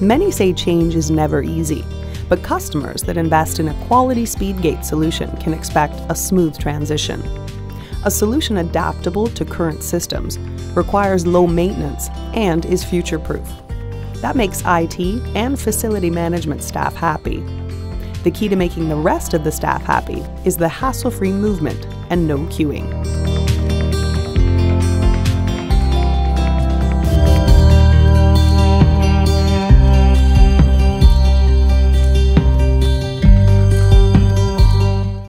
Many say change is never easy, but customers that invest in a quality speedgate solution can expect a smooth transition. A solution adaptable to current systems requires low maintenance and is future proof. That makes IT and facility management staff happy. The key to making the rest of the staff happy is the hassle free movement and no queuing.